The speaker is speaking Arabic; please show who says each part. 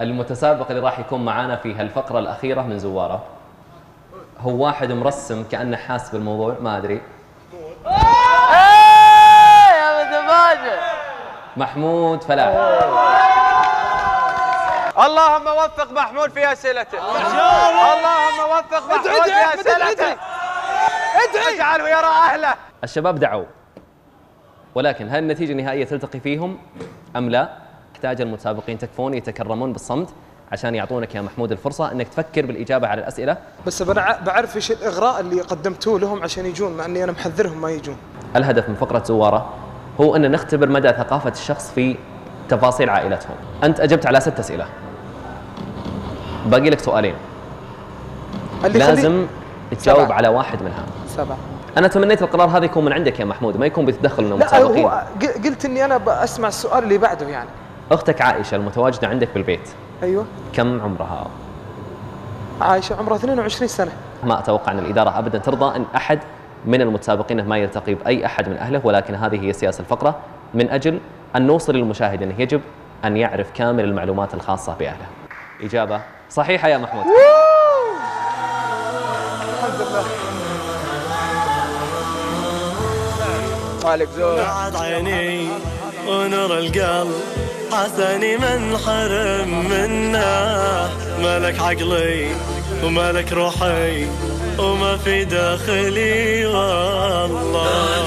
Speaker 1: المتسابق اللي راح يكون معانا في هالفقرة الأخيرة من زوارة. هو واحد مرسم كأنه حاس بالموضوع ما أدري.
Speaker 2: يا متفاجئ
Speaker 1: محمود فلاح.
Speaker 3: اللهم وفق محمود في أسئلته. اللهم وفق محمود في أسئلته. اجعله يرى أهله.
Speaker 1: الشباب دعوا. ولكن هل النتيجة النهائية تلتقي فيهم أم لا؟ يحتاج المتسابقين تكفون يتكرمون بالصمت عشان يعطونك يا محمود الفرصة أنك تفكر بالإجابة على الأسئلة.
Speaker 4: بس بنع- بعرف إيش الإغراء اللي قدمتوه لهم عشان يجون مع إني أنا محذرهم ما يجون.
Speaker 1: الهدف من فقرة زوارة هو أن نختبر مدى ثقافة الشخص في تفاصيل عائلتهم. أنت أجبت على ست أسئلة. باقي لك سؤالين.
Speaker 4: اللي
Speaker 1: لازم تجاوب
Speaker 4: سبعة.
Speaker 1: على واحد منها.
Speaker 4: سبعة.
Speaker 1: أنا تمنيت القرار هذا يكون من عندك يا محمود ما يكون بتدخل من
Speaker 4: لا
Speaker 1: المتسابقين
Speaker 4: هو قلت إني أنا بسمع السؤال اللي بعده يعني.
Speaker 1: أختك عائشة المتواجدة عندك بالبيت.
Speaker 4: أيوه.
Speaker 1: كم عمرها؟
Speaker 4: عايشه عمرها 22 سنة.
Speaker 1: ما أتوقع أن الإدارة أبدا ترضى أن أحد من المتسابقين ما يلتقي بأي أحد من أهله ولكن هذه هي سياسة الفقرة. من أجل أن نوصل للمشاهد أنه يجب أن يعرف كامل المعلومات الخاصة بأهله. إجابة صحيحة يا محمود.
Speaker 3: مالك زود
Speaker 5: بعد عيني. ونور القلب حسني من حرم منه ملك عقلي وملك روحي وما في داخلي والله.